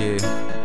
Yeah.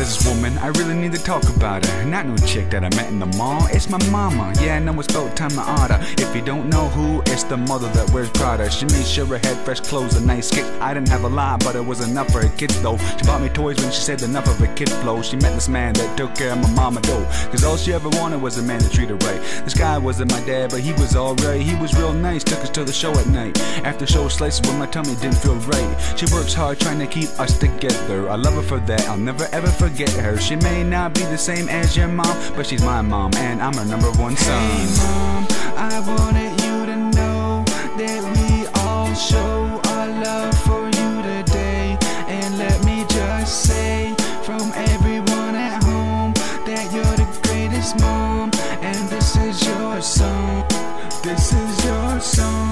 Businesswoman, I really need to talk about her. Not no chick that I met in the mall. It's my mama. Yeah, I know it's about time to order. If you don't know who, it's the mother that wears Prada. She made sure her had fresh clothes and nice kicks. I didn't have a lot, but it was enough for her kids though. She bought me toys when she said enough of a kid flow. She met this man that took care of my mama though. Cause all she ever wanted was a man to treat her right. This guy wasn't my dad, but he was alright. He was real nice, took us to the show at night. After show slices when my tummy didn't feel right. She works hard trying to keep us together. I love her for that. I'll never ever forget her. She may not be the same as your mom, but she's my mom, and I'm her number one son. Hey mom, I wanted you to know that we all show our love for you today. And let me just say from everyone at home that you're the greatest mom, and this is your song. This is your song.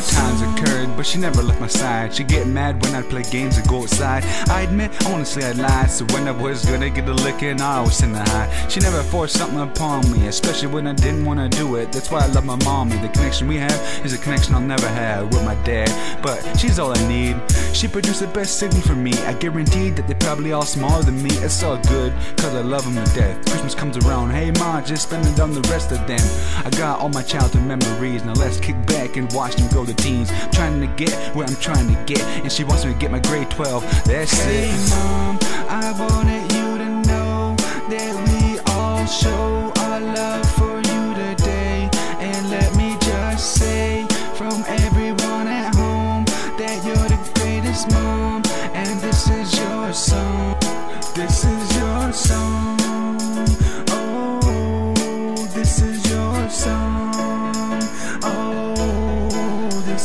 Hard times occurred, but she never left my side. She'd get mad when I'd play games and go outside. I admit, honestly, I lied. So when I was gonna get a licking, I was in the high. She never forced something upon me, especially when I didn't wanna do it. That's why I love my mommy. The connection we have is a connection I'll never have with my dad. But she's all I need. She produced the best signal for me. I guarantee that they're probably all smaller than me. It's all good, cause I love them to death. Christmas comes around, hey ma, just spend it on the rest of them. I got all my childhood memories. Now let's kick back and watch them grow to teens. I'm trying to get where I'm trying to get, and she wants me to get my grade 12. That's Hey it. mom, I wanted you to know that we all show our love for you today. And let me just say from everyone at home that you're the greatest mom, and this is your song. This is your song.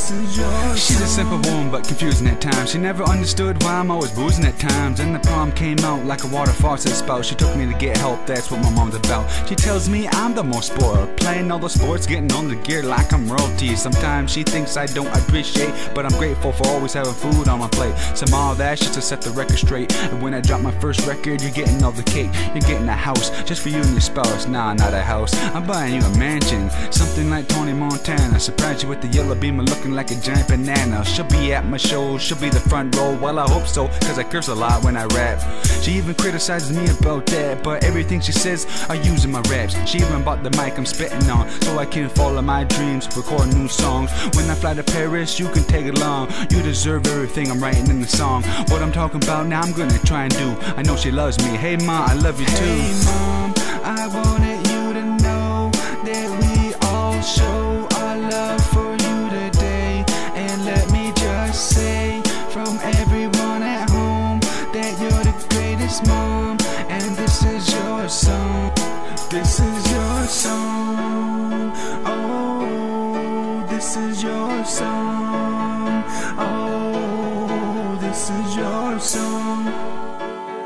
She's a simple woman, but confusing at times. She never understood why I'm always boozing at times. And the prom came out like a water faucet spout. She took me to get help, that's what my mom's about. She tells me I'm the most spoiled, playing all the sports, getting on the gear like I'm royalty. Sometimes she thinks I don't appreciate, but I'm grateful for always having food on my plate. Some all that's just to set the record straight. And when I drop my first record, you're getting all the cake. You're getting a house just for you and your spouse. Nah, not a house. I'm buying you a mansion, something like Tony Montana. I surprise you with the yellow beamer looking like a giant banana. She'll be at my show, she'll be the front row. Well, I hope so, cause I curse a lot when I rap. She even criticizes me about that, but everything she says, I use in my raps. She even bought the mic I'm spitting on, so I can follow my dreams, record new songs. When I fly to Paris, you can take it along. You deserve everything I'm writing in the song. What I'm talking about now, I'm gonna try and do. I know she loves me. Hey, ma, I love you too. Hey mom, I wanted song. Oh, this is your song. Oh, this is your song.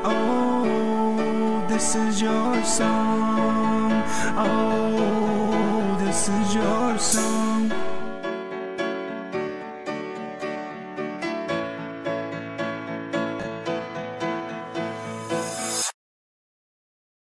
Oh, this is your song. Oh,